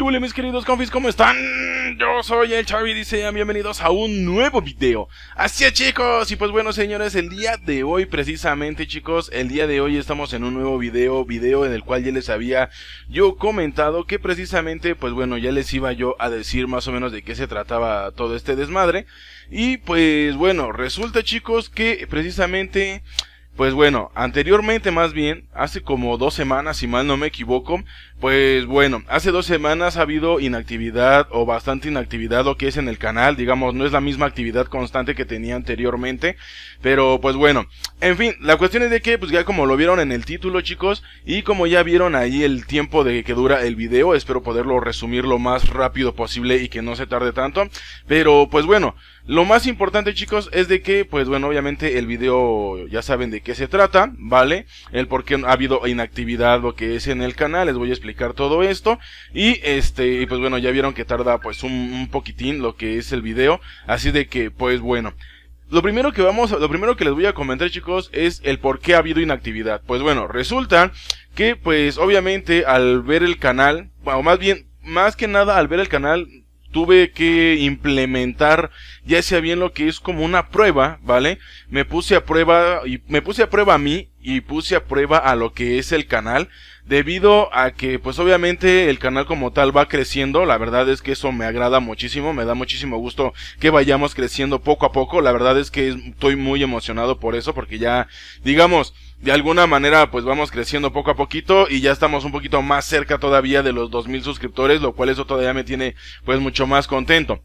¿Qué mis queridos confis? ¿Cómo están? Yo soy el Chavi y bienvenidos a un nuevo video. Así es chicos, y pues bueno señores, el día de hoy precisamente chicos, el día de hoy estamos en un nuevo video, video en el cual ya les había yo comentado que precisamente pues bueno ya les iba yo a decir más o menos de qué se trataba todo este desmadre. Y pues bueno, resulta chicos que precisamente... Pues bueno, anteriormente más bien, hace como dos semanas, si mal no me equivoco, pues bueno, hace dos semanas ha habido inactividad o bastante inactividad lo que es en el canal, digamos, no es la misma actividad constante que tenía anteriormente, pero pues bueno, en fin, la cuestión es de que pues ya como lo vieron en el título chicos, y como ya vieron ahí el tiempo de que dura el video, espero poderlo resumir lo más rápido posible y que no se tarde tanto, pero pues bueno, lo más importante chicos es de que pues bueno, obviamente el video ya saben de qué se trata, ¿vale? El por qué ha habido inactividad lo que es en el canal, les voy a explicar todo esto y este pues bueno ya vieron que tarda pues un, poquitín lo que es el video así de que pues bueno lo primero que vamos, lo primero que les voy a comentar chicos es el por qué ha habido inactividad. Pues bueno, resulta que pues obviamente al ver el canal, o más bien, más que nada al ver el canal tuve que implementar ya sea bien lo que es como una prueba, ¿vale? Me puse a prueba y me puse a prueba a mí y puse a prueba a lo que es el canal debido a que pues obviamente el canal como tal va creciendo, la verdad es que eso me agrada muchísimo, me da muchísimo gusto que vayamos creciendo poco a poco, la verdad es que estoy muy emocionado por eso porque ya digamos de alguna manera pues vamos creciendo poco a poquito y ya estamos un poquito más cerca todavía de los 2000 suscriptores, lo cual eso todavía me tiene pues mucho más contento.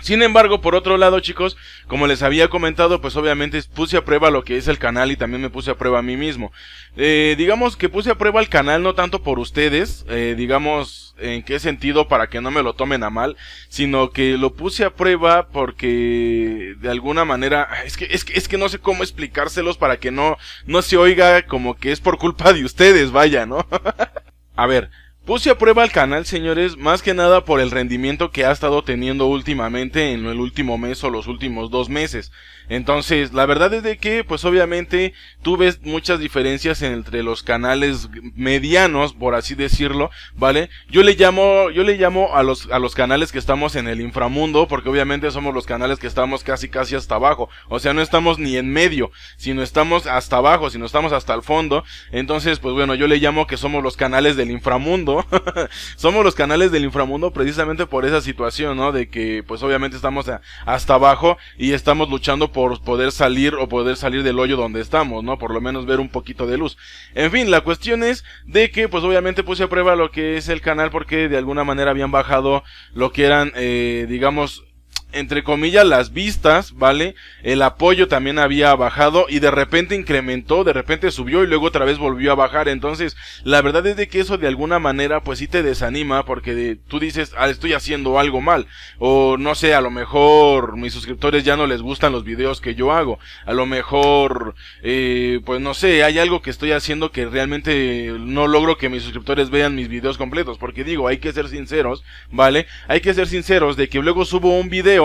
Sin embargo, por otro lado, chicos, como les había comentado, pues obviamente puse a prueba lo que es el canal y también me puse a prueba a mí mismo. Eh, digamos que puse a prueba el canal no tanto por ustedes, eh, digamos en qué sentido para que no me lo tomen a mal, sino que lo puse a prueba porque de alguna manera es que es que es que no sé cómo explicárselos para que no no se oiga como que es por culpa de ustedes, vaya, ¿no? a ver, Puse a prueba el canal, señores, más que nada por el rendimiento que ha estado teniendo últimamente en el último mes o los últimos dos meses. Entonces, la verdad es de que, pues obviamente, tú ves muchas diferencias entre los canales medianos, por así decirlo, ¿vale? Yo le llamo, yo le llamo a los, a los canales que estamos en el inframundo, porque obviamente somos los canales que estamos casi casi hasta abajo. O sea, no estamos ni en medio, sino estamos hasta abajo, sino estamos hasta el fondo. Entonces, pues bueno, yo le llamo que somos los canales del inframundo. somos los canales del inframundo precisamente por esa situación, ¿no? De que, pues obviamente estamos hasta abajo y estamos luchando por por poder salir o poder salir del hoyo donde estamos, ¿no? Por lo menos ver un poquito de luz. En fin, la cuestión es de que pues obviamente puse a prueba lo que es el canal porque de alguna manera habían bajado lo que eran, eh, digamos, entre comillas, las vistas, ¿vale? El apoyo también había bajado y de repente incrementó, de repente subió y luego otra vez volvió a bajar. Entonces, la verdad es de que eso de alguna manera pues sí te desanima porque tú dices, ah, estoy haciendo algo mal. O no sé, a lo mejor mis suscriptores ya no les gustan los videos que yo hago. A lo mejor, eh, pues no sé, hay algo que estoy haciendo que realmente no logro que mis suscriptores vean mis videos completos. Porque digo, hay que ser sinceros, ¿vale? Hay que ser sinceros de que luego subo un video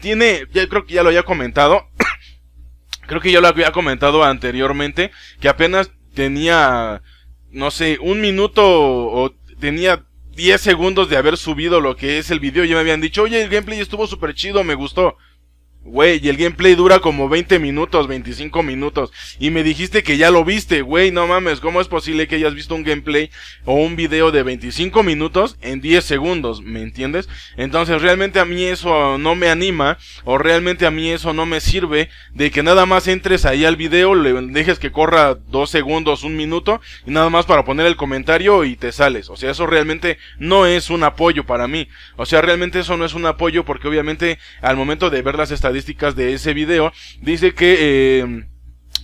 tiene, ya creo que ya lo había comentado, creo que ya lo había comentado anteriormente, que apenas tenía, no sé, un minuto o tenía 10 segundos de haber subido lo que es el video y me habían dicho, oye, el gameplay estuvo súper chido, me gustó. Güey, y el gameplay dura como 20 minutos, 25 minutos. Y me dijiste que ya lo viste, güey, no mames, ¿cómo es posible que hayas visto un gameplay o un video de 25 minutos en 10 segundos? ¿Me entiendes? Entonces realmente a mí eso no me anima, o realmente a mí eso no me sirve de que nada más entres ahí al video, le dejes que corra 2 segundos, un minuto, y nada más para poner el comentario y te sales. O sea, eso realmente no es un apoyo para mí. O sea, realmente eso no es un apoyo porque obviamente al momento de ver las estadísticas de ese video, dice que, eh,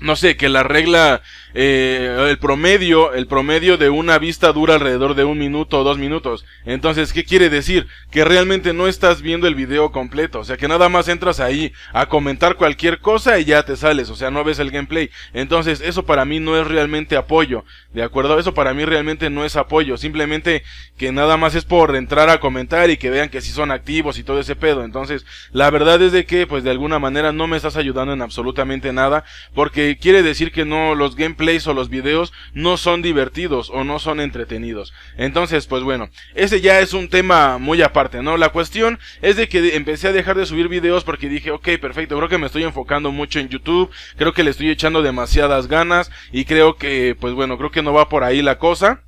no sé, que la regla eh, el promedio, el promedio de una vista dura alrededor de un minuto o dos minutos. Entonces, ¿qué quiere decir? Que realmente no estás viendo el video completo. O sea, que nada más entras ahí a comentar cualquier cosa y ya te sales. O sea, no ves el gameplay. Entonces, eso para mí no es realmente apoyo. ¿De acuerdo? Eso para mí realmente no es apoyo. Simplemente que nada más es por entrar a comentar y que vean que si son activos y todo ese pedo. Entonces, la verdad es de que, pues de alguna manera no me estás ayudando en absolutamente nada. Porque quiere decir que no, los gameplays gameplays o los videos no son divertidos o no son entretenidos. Entonces, pues bueno, ese ya es un tema muy aparte, ¿no? La cuestión es de que empecé a dejar de subir videos porque dije, ok, perfecto, creo que me estoy enfocando mucho en YouTube, creo que le estoy echando demasiadas ganas y creo que, pues bueno, creo que no va por ahí la cosa.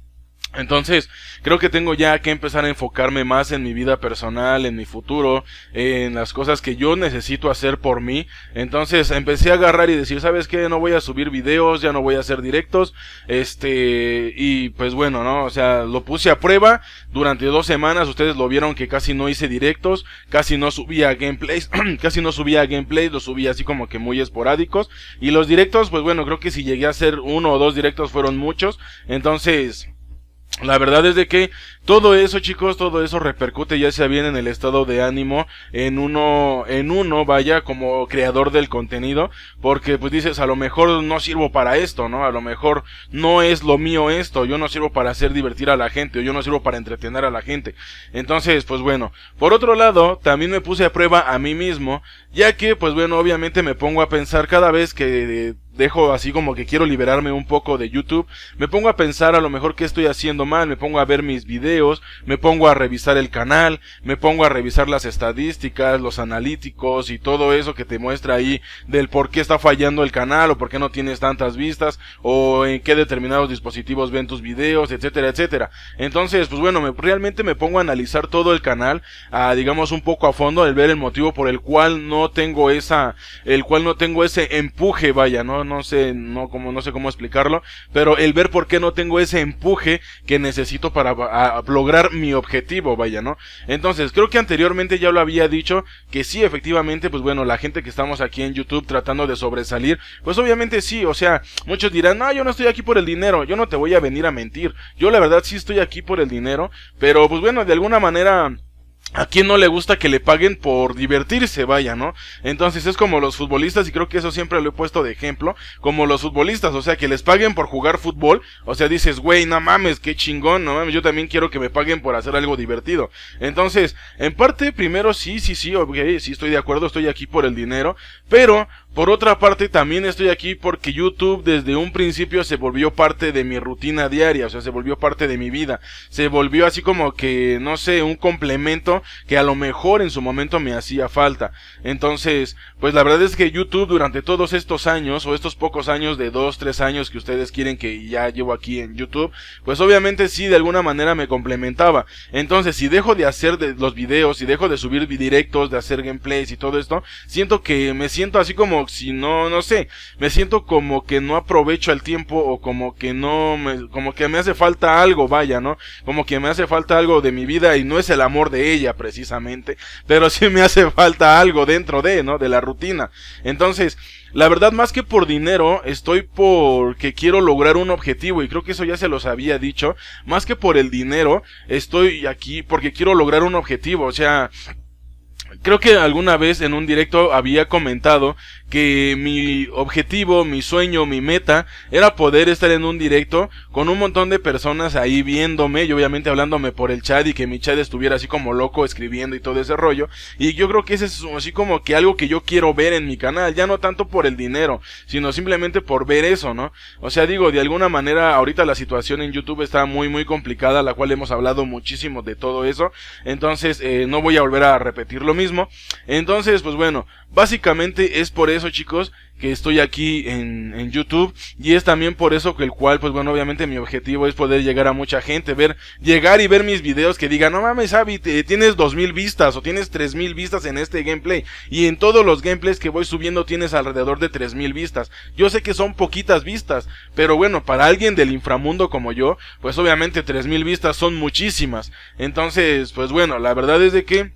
Entonces, creo que tengo ya que empezar a enfocarme más en mi vida personal, en mi futuro, en las cosas que yo necesito hacer por mí. Entonces, empecé a agarrar y decir, ¿sabes qué? No voy a subir videos, ya no voy a hacer directos. Este, y pues bueno, ¿no? O sea, lo puse a prueba durante dos semanas. Ustedes lo vieron que casi no hice directos, casi no subía gameplays, casi no subía gameplays, lo subía así como que muy esporádicos. Y los directos, pues bueno, creo que si llegué a hacer uno o dos directos fueron muchos. Entonces, la verdad es de que todo eso, chicos, todo eso repercute ya sea bien en el estado de ánimo, en uno, en uno, vaya, como creador del contenido, porque pues dices, a lo mejor no sirvo para esto, ¿no? A lo mejor no es lo mío esto, yo no sirvo para hacer divertir a la gente, o yo no sirvo para entretener a la gente. Entonces, pues bueno, por otro lado, también me puse a prueba a mí mismo, ya que, pues bueno, obviamente me pongo a pensar cada vez que dejo así como que quiero liberarme un poco de YouTube, me pongo a pensar a lo mejor qué estoy haciendo mal, me pongo a ver mis videos, me pongo a revisar el canal, me pongo a revisar las estadísticas, los analíticos y todo eso que te muestra ahí del por qué está fallando el canal o por qué no tienes tantas vistas o en qué determinados dispositivos ven tus videos, etcétera, etcétera. Entonces, pues bueno, me, realmente me pongo a analizar todo el canal, a digamos un poco a fondo, el ver el motivo por el cual no tengo esa, el cual no tengo ese empuje, vaya, no, no sé, no como no sé cómo explicarlo, pero el ver por qué no tengo ese empuje que necesito para lograr mi objetivo, vaya, ¿no? Entonces, creo que anteriormente ya lo había dicho que sí, efectivamente, pues bueno, la gente que estamos aquí en YouTube tratando de sobresalir, pues obviamente sí, o sea, muchos dirán, "No, yo no estoy aquí por el dinero, yo no te voy a venir a mentir. Yo la verdad sí estoy aquí por el dinero, pero pues bueno, de alguna manera ¿A quién no le gusta que le paguen por divertirse, vaya, no? Entonces es como los futbolistas, y creo que eso siempre lo he puesto de ejemplo, como los futbolistas, o sea, que les paguen por jugar fútbol, o sea, dices, güey, no mames, qué chingón, no mames, yo también quiero que me paguen por hacer algo divertido. Entonces, en parte, primero sí, sí, sí, ok, sí estoy de acuerdo, estoy aquí por el dinero, pero por otra parte, también estoy aquí porque YouTube desde un principio se volvió parte de mi rutina diaria, o sea, se volvió parte de mi vida. Se volvió así como que, no sé, un complemento que a lo mejor en su momento me hacía falta. Entonces, pues la verdad es que YouTube durante todos estos años, o estos pocos años de dos, tres años que ustedes quieren que ya llevo aquí en YouTube, pues obviamente sí de alguna manera me complementaba. Entonces, si dejo de hacer de los videos, si dejo de subir directos, de hacer gameplays y todo esto, siento que me siento así como si no, no sé, me siento como que no aprovecho el tiempo o como que no, me, como que me hace falta algo, vaya, ¿no? Como que me hace falta algo de mi vida y no es el amor de ella precisamente, pero sí me hace falta algo dentro de, ¿no? De la rutina. Entonces, la verdad, más que por dinero, estoy porque quiero lograr un objetivo y creo que eso ya se los había dicho. Más que por el dinero, estoy aquí porque quiero lograr un objetivo. O sea, Creo que alguna vez en un directo había comentado que mi objetivo, mi sueño, mi meta era poder estar en un directo con un montón de personas ahí viéndome y obviamente hablándome por el chat y que mi chat estuviera así como loco escribiendo y todo ese rollo. Y yo creo que ese es así como que algo que yo quiero ver en mi canal, ya no tanto por el dinero, sino simplemente por ver eso, ¿no? O sea, digo, de alguna manera ahorita la situación en YouTube está muy muy complicada, la cual hemos hablado muchísimo de todo eso, entonces eh, no voy a volver a repetir lo mismo. Entonces, pues bueno, básicamente es por eso chicos que estoy aquí en, YouTube. Y es también por eso que el cual pues bueno obviamente mi objetivo es poder llegar a mucha gente ver llegar y ver mis videos que digan no mames Avi tienes dos mil vistas o tienes tres mil vistas en este gameplay y en todos los gameplays que voy subiendo tienes alrededor de tres mil vistas. Yo sé que son poquitas vistas pero bueno para alguien del inframundo como yo pues obviamente tres mil vistas son muchísimas. Entonces pues bueno la verdad es de que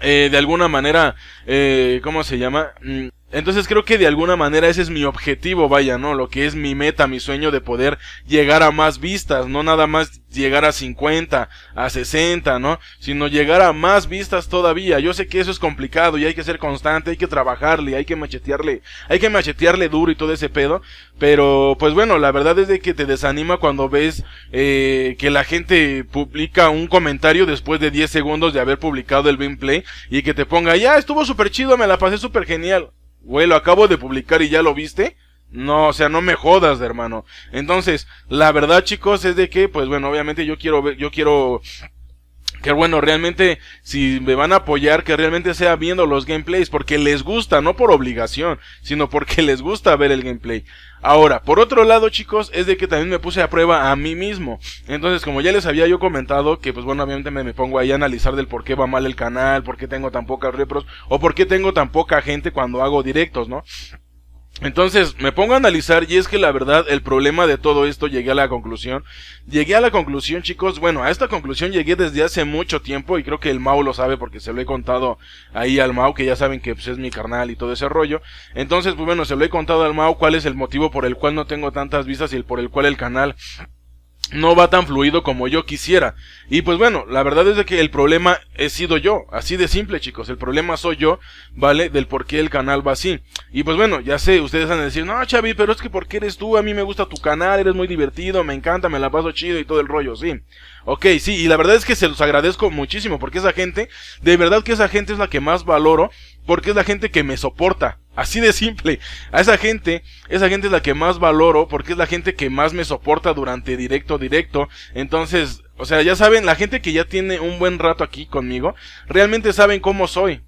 eh, de alguna manera, eh, ¿cómo se llama? Mm, entonces creo que de alguna manera ese es mi objetivo, vaya, ¿no? Lo que es mi meta, mi sueño de poder llegar a más vistas, no nada más llegar a 50, a 60, ¿no? Sino llegar a más vistas todavía. Yo sé que eso es complicado y hay que ser constante, hay que trabajarle, hay que machetearle, hay que machetearle duro y todo ese pedo. Pero, pues bueno, la verdad es de que te desanima cuando ves eh, que la gente publica un comentario después de 10 segundos de haber publicado el gameplay y que te ponga, ya estuvo súper chido, me la pasé súper genial. Güey, lo acabo de publicar y ya lo viste. No, o sea, no me jodas, hermano. Entonces, la verdad, chicos, es de que, pues bueno, obviamente yo quiero ver, yo quiero que bueno, realmente si me van a apoyar, que realmente sea viendo los gameplays, porque les gusta, no por obligación, sino porque les gusta ver el gameplay. Ahora, por otro lado, chicos, es de que también me puse a prueba a mí mismo. Entonces, como ya les había yo comentado, que pues bueno, obviamente me, me pongo ahí a analizar del por qué va mal el canal, por qué tengo tan pocas repros, o por qué tengo tan poca gente cuando hago directos, ¿no? Entonces me pongo a analizar y es que la verdad el problema de todo esto llegué a la conclusión. Llegué a la conclusión chicos, bueno, a esta conclusión llegué desde hace mucho tiempo y creo que el Mau lo sabe porque se lo he contado ahí al Mau, que ya saben que pues, es mi carnal y todo ese rollo. Entonces pues bueno, se lo he contado al Mau cuál es el motivo por el cual no tengo tantas vistas y el por el cual el canal no va tan fluido como yo quisiera. Y pues bueno, la verdad es de que el problema he sido yo, así de simple chicos, el problema soy yo, ¿vale? Del por qué el canal va así. Y pues bueno, ya sé, ustedes van a decir, no Chavi, pero es que porque eres tú, a mí me gusta tu canal, eres muy divertido, me encanta, me la paso chido y todo el rollo, sí. Ok, sí, y la verdad es que se los agradezco muchísimo, porque esa gente, de verdad que esa gente es la que más valoro, porque es la gente que me soporta. Así de simple. A esa gente, esa gente es la que más valoro porque es la gente que más me soporta durante directo directo. Entonces, o sea, ya saben, la gente que ya tiene un buen rato aquí conmigo, realmente saben cómo soy.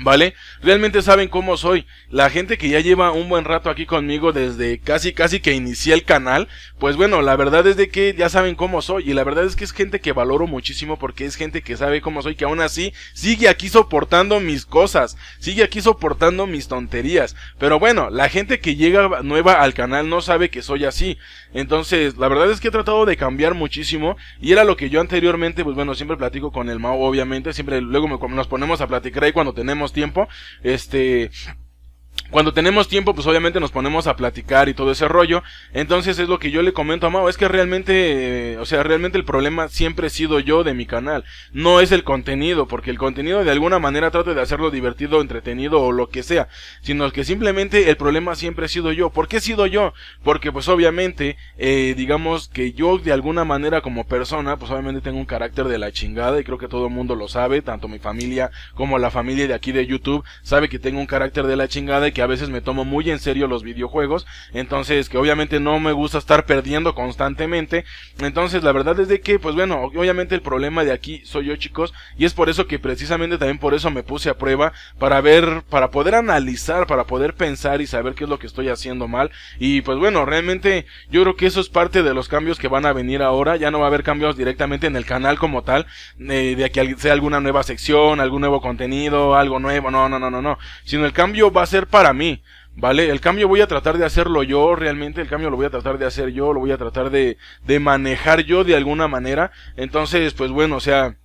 ¿Vale? Realmente saben cómo soy. La gente que ya lleva un buen rato aquí conmigo desde casi casi que inicié el canal, pues bueno, la verdad es de que ya saben cómo soy y la verdad es que es gente que valoro muchísimo porque es gente que sabe cómo soy, que aún así sigue aquí soportando mis cosas, sigue aquí soportando mis tonterías. Pero bueno, la gente que llega nueva al canal no sabe que soy así. Entonces, la verdad es que he tratado de cambiar muchísimo y era lo que yo anteriormente, pues bueno, siempre platico con el Mao, obviamente, siempre luego nos ponemos a platicar ahí cuando tenemos tiempo, este, cuando tenemos tiempo, pues obviamente nos ponemos a platicar y todo ese rollo. Entonces es lo que yo le comento a Mao, es que realmente, eh, o sea, realmente el problema siempre he sido yo de mi canal. No es el contenido, porque el contenido de alguna manera trato de hacerlo divertido, entretenido o lo que sea. Sino que simplemente el problema siempre he sido yo. ¿Por qué he sido yo? Porque pues obviamente, eh, digamos que yo de alguna manera como persona, pues obviamente tengo un carácter de la chingada y creo que todo el mundo lo sabe, tanto mi familia como la familia de aquí de YouTube sabe que tengo un carácter de la chingada y que a veces me tomo muy en serio los videojuegos, entonces que obviamente no me gusta estar perdiendo constantemente, entonces la verdad es de que, pues bueno, obviamente el problema de aquí soy yo chicos, y es por eso que precisamente también por eso me puse a prueba, para ver, para poder analizar, para poder pensar y saber qué es lo que estoy haciendo mal, y pues bueno, realmente yo creo que eso es parte de los cambios que van a venir ahora, ya no va a haber cambios directamente en el canal como tal, eh, de que sea alguna nueva sección, algún nuevo contenido, algo nuevo, no, no, no, no, no, sino el cambio va a ser para mí, ¿vale? El cambio voy a tratar de hacerlo yo, realmente el cambio lo voy a tratar de hacer yo, lo voy a tratar de, de manejar yo de alguna manera. Entonces, pues bueno, o sea,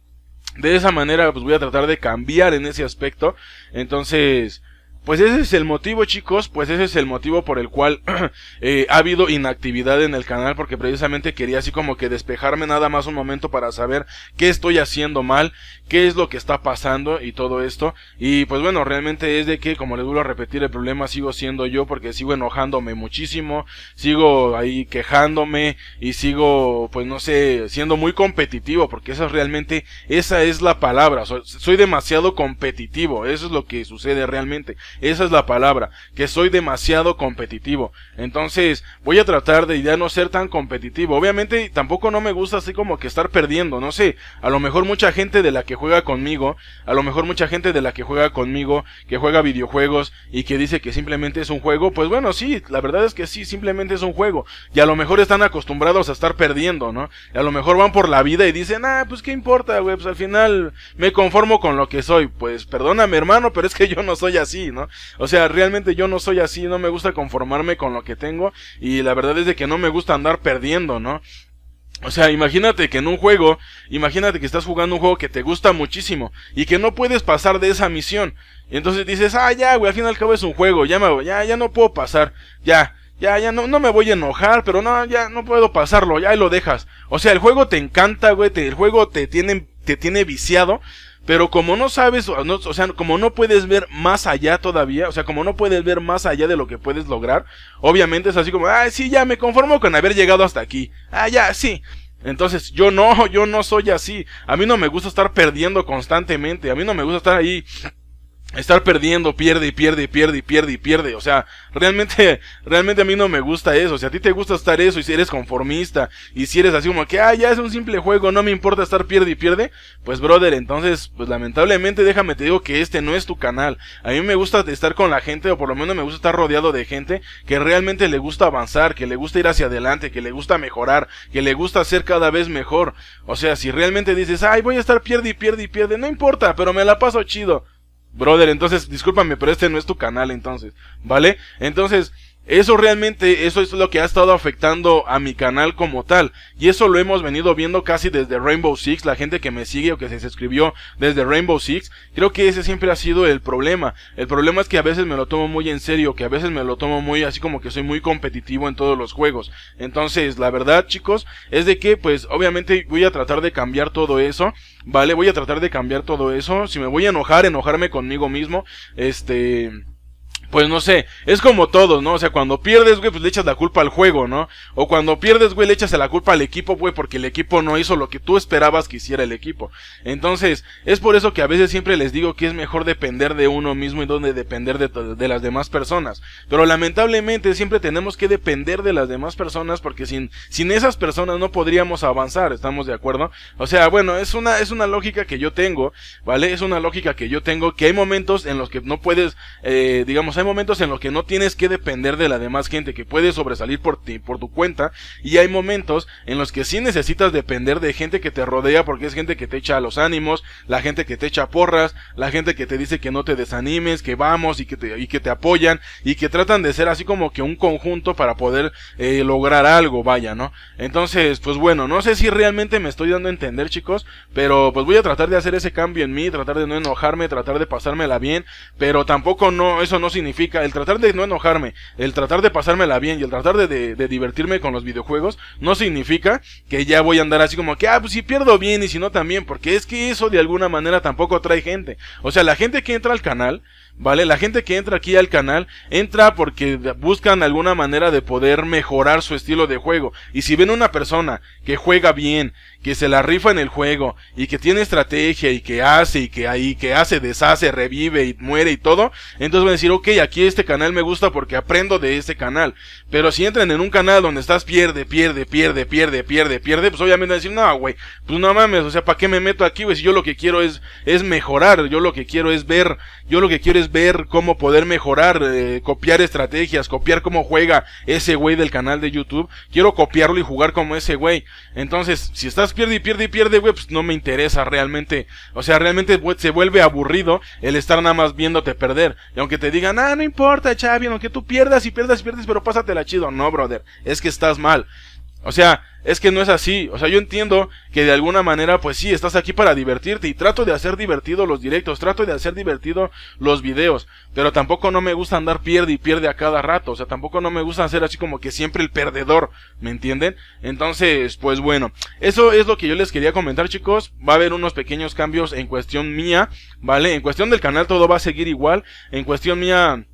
de esa manera pues voy a tratar de cambiar en ese aspecto. Entonces, pues ese es el motivo, chicos, pues ese es el motivo por el cual eh, ha habido inactividad en el canal, porque precisamente quería así como que despejarme nada más un momento para saber qué estoy haciendo mal, qué es lo que está pasando y todo esto. Y pues bueno, realmente es de que, como les vuelvo a repetir, el problema sigo siendo yo, porque sigo enojándome muchísimo, sigo ahí quejándome y sigo, pues no sé, siendo muy competitivo, porque esa es realmente, esa es la palabra, soy, soy demasiado competitivo, eso es lo que sucede realmente. Esa es la palabra, que soy demasiado competitivo. Entonces, voy a tratar de ya no ser tan competitivo. Obviamente, tampoco no me gusta así como que estar perdiendo, no sé. A lo mejor mucha gente de la que juega conmigo, a lo mejor mucha gente de la que juega conmigo, que juega videojuegos y que dice que simplemente es un juego, pues bueno, sí, la verdad es que sí, simplemente es un juego. Y a lo mejor están acostumbrados a estar perdiendo, ¿no? Y a lo mejor van por la vida y dicen, ah, pues qué importa, güey, pues al final me conformo con lo que soy. Pues perdóname, hermano, pero es que yo no soy así, ¿no? O sea, realmente yo no soy así, no me gusta conformarme con lo que tengo y la verdad es de que no me gusta andar perdiendo, ¿no? O sea, imagínate que en un juego, imagínate que estás jugando un juego que te gusta muchísimo y que no puedes pasar de esa misión. Y entonces dices, ah, ya, güey, al fin y al cabo es un juego, ya me, ya, ya no puedo pasar, ya, ya, ya no, no me voy a enojar, pero no, ya no puedo pasarlo, ya lo dejas. O sea, el juego te encanta, güey, el juego te tiene, te tiene viciado, pero como no sabes, o sea, como no puedes ver más allá todavía, o sea, como no puedes ver más allá de lo que puedes lograr, obviamente es así como, ah, sí, ya me conformo con haber llegado hasta aquí. Ah, ya, sí. Entonces, yo no, yo no soy así. A mí no me gusta estar perdiendo constantemente. A mí no me gusta estar ahí estar perdiendo, pierde y pierde y pierde y pierde y pierde. O sea, realmente, realmente a mí no me gusta eso. Si a ti te gusta estar eso y si eres conformista y si eres así como que, ah, ya es un simple juego, no me importa estar pierde y pierde, pues brother, entonces, pues lamentablemente déjame te digo que este no es tu canal. A mí me gusta estar con la gente o por lo menos me gusta estar rodeado de gente que realmente le gusta avanzar, que le gusta ir hacia adelante, que le gusta mejorar, que le gusta ser cada vez mejor. O sea, si realmente dices, ay, voy a estar pierde y pierde y pierde, no importa, pero me la paso chido Brother, entonces, discúlpame, pero este no es tu canal entonces, ¿vale? Entonces, eso realmente, eso es lo que ha estado afectando a mi canal como tal. Y eso lo hemos venido viendo casi desde Rainbow Six, la gente que me sigue o que se suscribió desde Rainbow Six. Creo que ese siempre ha sido el problema. El problema es que a veces me lo tomo muy en serio, que a veces me lo tomo muy así como que soy muy competitivo en todos los juegos. Entonces, la verdad chicos, es de que pues obviamente voy a tratar de cambiar todo eso. Vale, voy a tratar de cambiar todo eso. Si me voy a enojar, enojarme conmigo mismo. Este pues no sé, es como todos, ¿no? O sea, cuando pierdes, güey, pues le echas la culpa al juego, ¿no? O cuando pierdes, güey, le echas la culpa al equipo, güey, porque el equipo no hizo lo que tú esperabas que hiciera el equipo. Entonces, es por eso que a veces siempre les digo que es mejor depender de uno mismo y donde depender de, de las demás personas. Pero lamentablemente siempre tenemos que depender de las demás personas porque sin, sin esas personas no podríamos avanzar, ¿estamos de acuerdo? O sea, bueno, es una, es una lógica que yo tengo, ¿vale? Es una lógica que yo tengo que hay momentos en los que no puedes, eh, digamos, hay momentos en los que no tienes que depender de la demás gente, que puedes sobresalir por ti, por tu cuenta, y hay momentos en los que sí necesitas depender de gente que te rodea, porque es gente que te echa los ánimos, la gente que te echa porras, la gente que te dice que no te desanimes, que vamos y que te, y que te apoyan, y que tratan de ser así como que un conjunto para poder eh, lograr algo, vaya, ¿no? Entonces, pues bueno, no sé si realmente me estoy dando a entender, chicos, pero pues voy a tratar de hacer ese cambio en mí, tratar de no enojarme, tratar de pasármela bien, pero tampoco no, eso no significa el tratar de no enojarme, el tratar de pasármela bien y el tratar de, de, divertirme con los videojuegos, no significa que ya voy a andar así como que, ah, pues si pierdo bien y si no también, porque es que eso de alguna manera tampoco trae gente. O sea, la gente que entra al canal, ¿vale? La gente que entra aquí al canal entra porque buscan alguna manera de poder mejorar su estilo de juego. Y si ven una persona que juega bien, que se la rifa en el juego y que tiene estrategia y que hace y que ahí que hace, deshace, revive y muere y todo, entonces van a decir, ok, aquí este canal me gusta porque aprendo de este canal. Pero si entran en un canal donde estás pierde, pierde, pierde, pierde, pierde, pierde, pues obviamente van a decir, no, güey, pues no mames, o sea, ¿para qué me meto aquí, güey? Si yo lo que quiero es, es mejorar, yo lo que quiero es ver, yo lo que quiero es ver cómo poder mejorar, eh, copiar estrategias, copiar cómo juega ese güey del canal de YouTube. Quiero copiarlo y jugar como ese güey. Entonces, si estás pierde y pierde y pierde, güey, pues no me interesa realmente. O sea, realmente se vuelve aburrido el estar nada más viéndote perder. Y aunque te digan, ah, no importa, Chavi, aunque tú pierdas y pierdas y pierdes, pero pásatela chido. No, brother, es que estás mal. O sea, es que no es así. O sea, yo entiendo que de alguna manera, pues sí, estás aquí para divertirte y trato de hacer divertido los directos, trato de hacer divertido los videos, pero tampoco no me gusta andar pierde y pierde a cada rato. O sea, tampoco no me gusta hacer así como que siempre el perdedor, ¿me entienden? Entonces, pues bueno, eso es lo que yo les quería comentar, chicos. Va a haber unos pequeños cambios en cuestión mía, ¿vale? En cuestión del canal todo va a seguir igual. En cuestión mía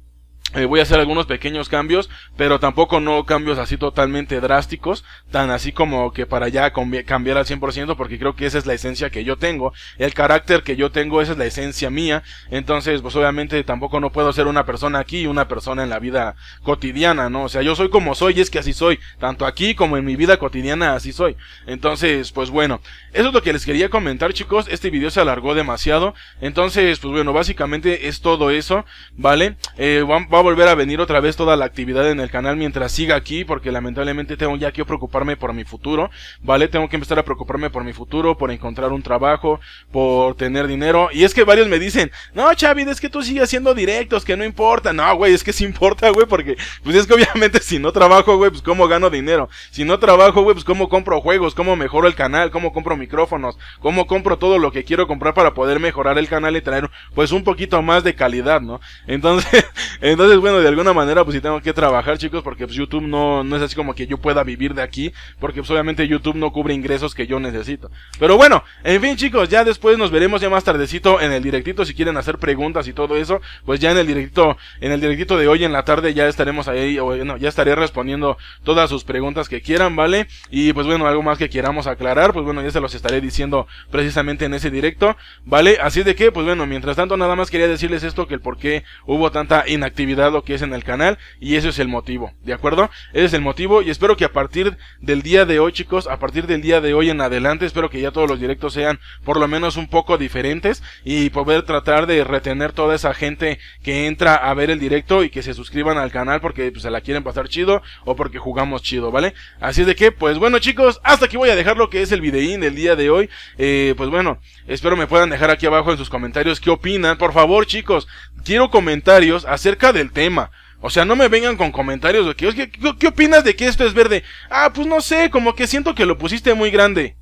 eh, voy a hacer algunos pequeños cambios, pero tampoco no cambios así totalmente drásticos, tan así como que para ya cambiar al 100%, porque creo que esa es la esencia que yo tengo, el carácter que yo tengo, esa es la esencia mía, entonces pues obviamente tampoco no puedo ser una persona aquí y una persona en la vida cotidiana, ¿no? O sea, yo soy como soy y es que así soy, tanto aquí como en mi vida cotidiana así soy. Entonces, pues bueno, eso es lo que les quería comentar chicos, este video se alargó demasiado, entonces pues bueno, básicamente es todo eso, ¿vale? Eh, volver a venir otra vez toda la actividad en el canal mientras siga aquí, porque lamentablemente tengo ya que preocuparme por mi futuro, ¿vale? Tengo que empezar a preocuparme por mi futuro, por encontrar un trabajo, por tener dinero. Y es que varios me dicen, no, Chavid, es que tú sigues haciendo directos, que no importa. No, güey, es que sí importa, güey, porque, pues es que obviamente si no trabajo, güey, pues cómo gano dinero. Si no trabajo, güey, pues cómo compro juegos, cómo mejoro el canal, cómo compro micrófonos, cómo compro todo lo que quiero comprar para poder mejorar el canal y traer, pues un poquito más de calidad, ¿no? Entonces, entonces Bueno, de alguna manera, pues sí tengo que trabajar, chicos, porque pues, YouTube no, no es así como que yo pueda vivir de aquí, porque pues obviamente YouTube no cubre ingresos que yo necesito. Pero bueno, en fin, chicos, ya después nos veremos ya más tardecito en el directito, si quieren hacer preguntas y todo eso, pues ya en el directito, en el directito de hoy en la tarde ya estaremos ahí, o no, ya estaré respondiendo todas sus preguntas que quieran, ¿vale? Y pues bueno, algo más que queramos aclarar, pues bueno, ya se los estaré diciendo precisamente en ese directo, ¿vale? Así de que, pues bueno, mientras tanto nada más quería decirles esto, que el por qué hubo tanta inactividad lo que es en el canal, y ese es el motivo, ¿de acuerdo? Ese es el motivo, y espero que a partir del día de hoy, chicos, a partir del día de hoy en adelante, espero que ya todos los directos sean por lo menos un poco diferentes, y poder tratar de retener toda esa gente que entra a ver el directo y que se suscriban al canal porque pues, se la quieren pasar chido o porque jugamos chido, ¿vale? Así de que, pues bueno chicos, hasta aquí voy a dejar lo que es el videín del día de hoy. Eh, pues bueno, espero me puedan dejar aquí abajo en sus comentarios qué opinan. Por favor chicos, quiero comentarios acerca del tema. O sea, no me vengan con comentarios de que, ¿qué, ¿qué opinas de que esto es verde? Ah, pues no sé, como que siento que lo pusiste muy grande.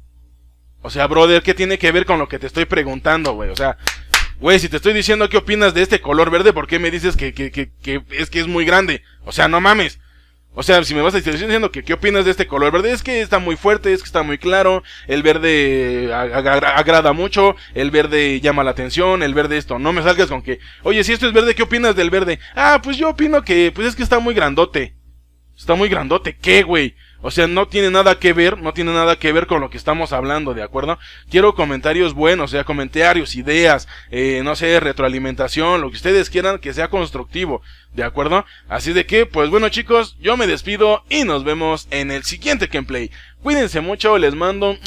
O sea, brother, ¿qué tiene que ver con lo que te estoy preguntando, güey? O sea, güey, si te estoy diciendo qué opinas de este color verde, ¿por qué me dices que, que, que, que es que es muy grande? O sea, no mames. O sea, si me vas a decir diciendo que qué opinas de este color verde, es que está muy fuerte, es que está muy claro, el verde agrada mucho, el verde llama la atención, el verde esto, no me salgas con que, oye, si esto es verde, ¿qué opinas del verde? Ah, pues yo opino que, pues es que está muy grandote. Está muy grandote, ¿qué, güey? O sea, no tiene nada que ver, no tiene nada que ver con lo que estamos hablando, ¿de acuerdo? Quiero comentarios buenos, o sea, comentarios, ideas, eh, no sé, retroalimentación, lo que ustedes quieran que sea constructivo, ¿de acuerdo? Así de que, pues bueno chicos, yo me despido y nos vemos en el siguiente gameplay. Cuídense mucho, les mando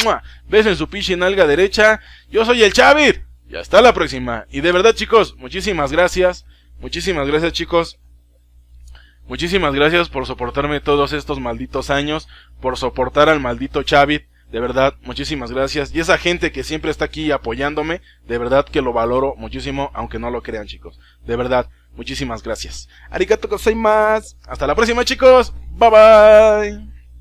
beso en su pichi nalga derecha. Yo soy el Chavit y hasta la próxima. Y de verdad chicos, muchísimas gracias, muchísimas gracias chicos. Muchísimas gracias por soportarme todos estos malditos años, por soportar al maldito Chavit. De verdad, muchísimas gracias. Y esa gente que siempre está aquí apoyándome, de verdad que lo valoro muchísimo, aunque no lo crean chicos. De verdad, muchísimas gracias. Arigato más. Hasta la próxima chicos. Bye bye.